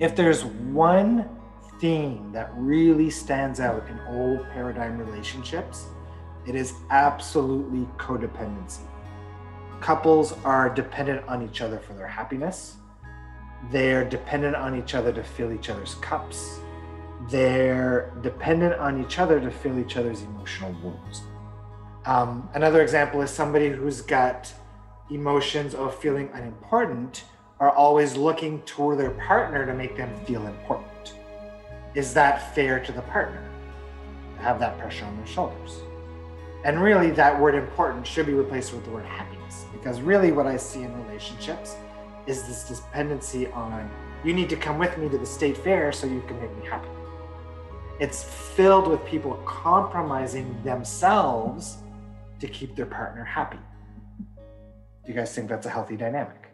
if there's one theme that really stands out in old paradigm relationships, it is absolutely codependency. Couples are dependent on each other for their happiness. They're dependent on each other to fill each other's cups. They're dependent on each other to fill each other's emotional wounds. Um, another example is somebody who's got emotions of feeling unimportant are always looking toward their partner to make them feel important. Is that fair to the partner? To have that pressure on their shoulders. And really, that word important should be replaced with the word happiness. Because really, what I see in relationships is this dependency on you need to come with me to the state fair so you can make me happy. It's filled with people compromising themselves to keep their partner happy. Do you guys think that's a healthy dynamic?